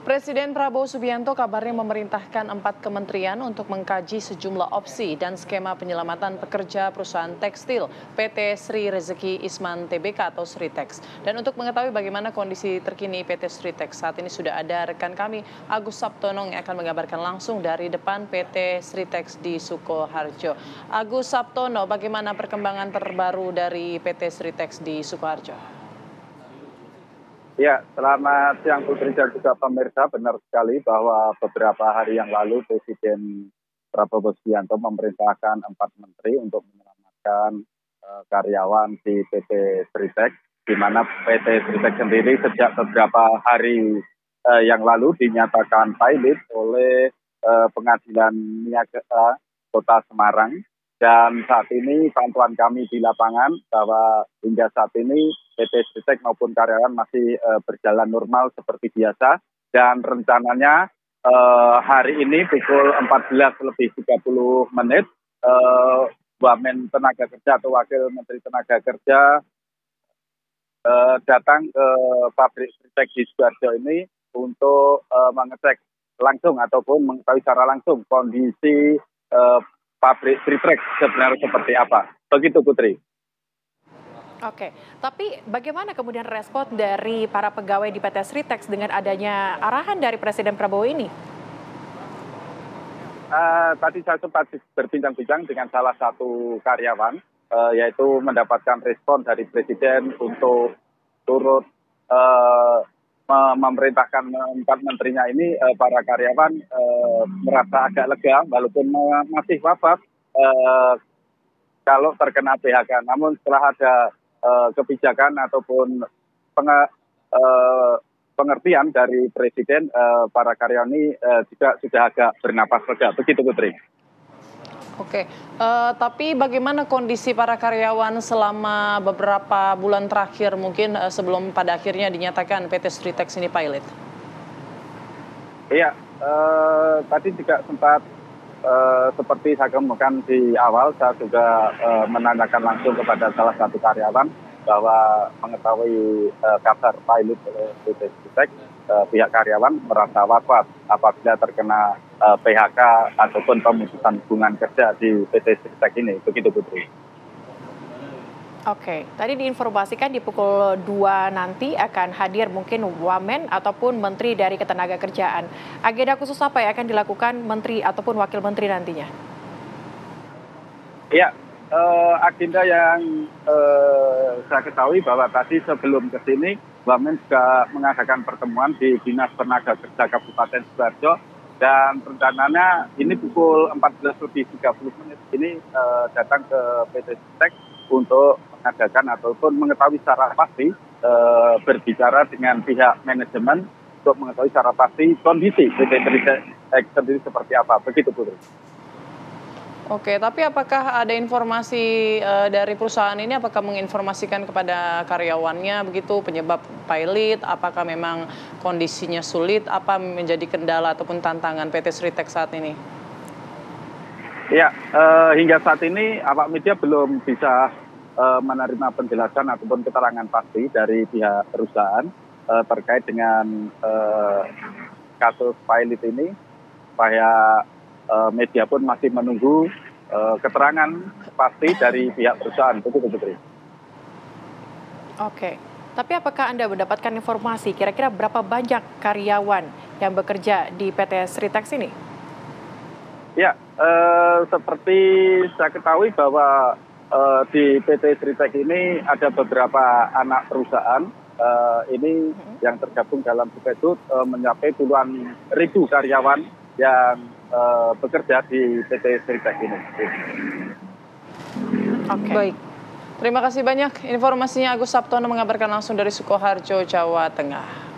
Presiden Prabowo Subianto kabarnya memerintahkan empat kementerian untuk mengkaji sejumlah opsi dan skema penyelamatan pekerja perusahaan tekstil PT Sri Rezeki Isman Tbk atau Sritex. Dan untuk mengetahui bagaimana kondisi terkini PT Sritex saat ini sudah ada rekan kami Agus Sabtono yang akan mengabarkan langsung dari depan PT Sritex di Sukoharjo. Agus Sabtono, bagaimana perkembangan terbaru dari PT Sritex di Sukoharjo? Ya, selamat siang Putri dan juga pemirsa. Benar sekali bahwa beberapa hari yang lalu Presiden Prabowo Subianto memerintahkan empat menteri untuk menyelamatkan uh, karyawan di PT Sritex, di mana PT Sritex sendiri sejak beberapa hari uh, yang lalu dinyatakan pilot oleh uh, Pengadilan Niaga Kota Semarang dan saat ini pantauan kami di lapangan bahwa hingga saat ini PT Sritek maupun karyawan masih uh, berjalan normal seperti biasa. Dan rencananya uh, hari ini pukul 14 lebih 30 menit, uh, Wamen Tenaga Kerja atau Wakil Menteri Tenaga Kerja uh, datang ke pabrik Sritek di Subarjo ini untuk uh, mengecek langsung ataupun mengetahui secara langsung kondisi uh, pabrik Triprex sebenarnya seperti apa. Begitu Putri. Oke, tapi bagaimana kemudian respon dari para pegawai di PT Sritex dengan adanya arahan dari Presiden Prabowo ini? Uh, tadi saya sempat berbincang-bincang dengan salah satu karyawan, uh, yaitu mendapatkan respon dari Presiden untuk turut uh, memerintahkan empat menterinya ini uh, para karyawan uh, merasa agak lega walaupun masih wafat uh, kalau terkena PHK. Namun setelah ada uh, kebijakan ataupun penge, uh, pengertian dari presiden uh, para karyawan ini uh, juga sudah agak bernapas lega. Begitu Putri. Oke, uh, tapi bagaimana kondisi para karyawan selama beberapa bulan terakhir mungkin uh, sebelum pada akhirnya dinyatakan PT Sritex ini pilot? Iya, uh, tadi juga sempat uh, seperti saya kemukakan di awal, saya juga uh, menanyakan langsung kepada salah satu karyawan bahwa mengetahui uh, kabar pilot oleh PT Sritex, uh, pihak karyawan merasa wafat apabila terkena uh, eh, PHK ataupun pemutusan hubungan kerja di PT Sristek ini. Begitu Putri. Oke, tadi diinformasikan di pukul 2 nanti akan hadir mungkin wamen ataupun menteri dari ketenaga kerjaan. Agenda khusus apa yang akan dilakukan menteri ataupun wakil menteri nantinya? Ya, uh, agenda yang uh, saya ketahui bahwa tadi sebelum ke sini wamen juga mengadakan pertemuan di Dinas Tenaga Kerja Kabupaten Sidoarjo dan rencananya ini pukul 14 lebih 30 menit ini uh, datang ke PT Stek untuk mengadakan ataupun mengetahui secara pasti uh, berbicara dengan pihak manajemen untuk mengetahui secara pasti kondisi PT Stek sendiri seperti apa. Begitu Putri. Oke, tapi apakah ada informasi uh, dari perusahaan ini? Apakah menginformasikan kepada karyawannya begitu penyebab pilot, apakah memang kondisinya sulit, apa menjadi kendala ataupun tantangan PT Sritex saat ini? Ya, uh, hingga saat ini awak media belum bisa uh, menerima penjelasan ataupun keterangan pasti dari pihak perusahaan uh, terkait dengan uh, kasus pilot ini. Supaya uh, media pun masih menunggu uh, keterangan pasti dari pihak perusahaan. Begitu, Putri. Oke. Tapi apakah Anda mendapatkan informasi kira-kira berapa banyak karyawan yang bekerja di PT Sritex ini? Ya, uh, seperti saya ketahui bahwa uh, di PT Sritex ini ada beberapa anak perusahaan uh, ini hmm. yang tergabung dalam Supedut uh, mencapai puluhan ribu karyawan yang uh, bekerja di PT Sritek ini. Oke. Okay. Baik. Terima kasih banyak informasinya Agus Sabtono mengabarkan langsung dari Sukoharjo, Jawa Tengah.